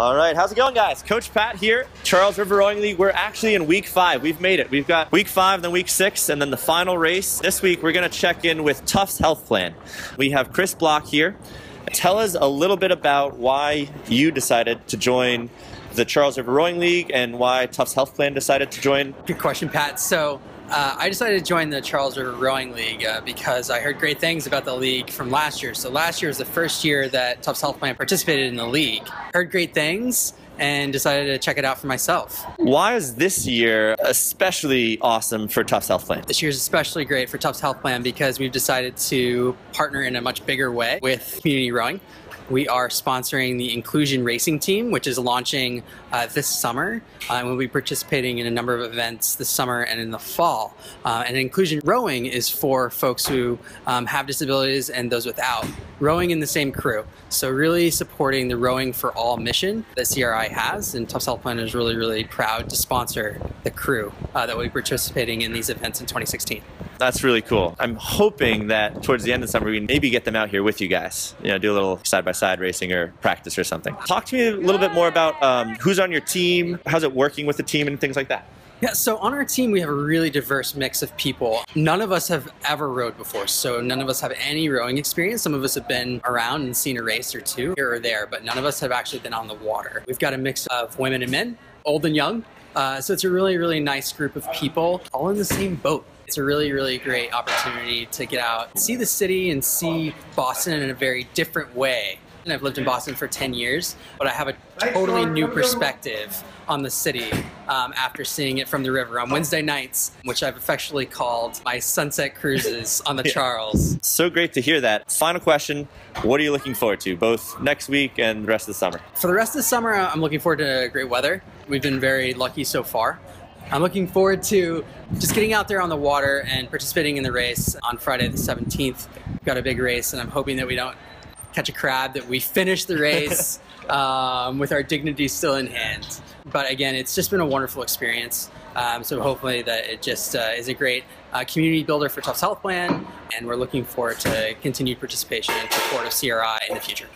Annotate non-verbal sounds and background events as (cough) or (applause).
All right, how's it going, guys? Coach Pat here, Charles River Rowing League. We're actually in week five. We've made it. We've got week five, then week six, and then the final race. This week, we're going to check in with Tufts Health Plan. We have Chris Block here. Tell us a little bit about why you decided to join the Charles River Rowing League and why Tufts Health Plan decided to join. Good question, Pat. So, uh, I decided to join the Charles River Rowing League uh, because I heard great things about the league from last year. So last year was the first year that Tufts Health Plan participated in the league. Heard great things and decided to check it out for myself. Why is this year especially awesome for Tufts Health Plan? This year is especially great for Tufts Health Plan because we've decided to partner in a much bigger way with community rowing we are sponsoring the Inclusion Racing Team, which is launching uh, this summer. Uh, we'll be participating in a number of events this summer and in the fall. Uh, and Inclusion Rowing is for folks who um, have disabilities and those without, rowing in the same crew. So really supporting the Rowing for All mission that CRI has, and Tufts Health Plan is really, really proud to sponsor the crew uh, that will be participating in these events in 2016. That's really cool. I'm hoping that towards the end of the summer, we can maybe get them out here with you guys. You know, do a little side-by-side racing or practice or something. Talk to me a little bit more about um, who's on your team, how's it working with the team, and things like that. Yeah, so on our team, we have a really diverse mix of people. None of us have ever rowed before, so none of us have any rowing experience. Some of us have been around and seen a race or two here or there, but none of us have actually been on the water. We've got a mix of women and men, old and young. Uh, so it's a really, really nice group of people all in the same boat. It's a really, really great opportunity to get out, see the city, and see Boston in a very different way. And I've lived in Boston for 10 years, but I have a totally new perspective on the city um, after seeing it from the river on Wednesday nights, which I've affectionately called my sunset cruises on the (laughs) Charles. So great to hear that. Final question What are you looking forward to, both next week and the rest of the summer? For the rest of the summer, I'm looking forward to great weather. We've been very lucky so far. I'm looking forward to just getting out there on the water and participating in the race on Friday the 17th. We've got a big race, and I'm hoping that we don't catch a crab, that we finish the race (laughs) um, with our dignity still in hand. But again, it's just been a wonderful experience. Um, so hopefully that it just uh, is a great uh, community builder for Tufts Health Plan, and we're looking forward to continued participation and support of CRI in the future.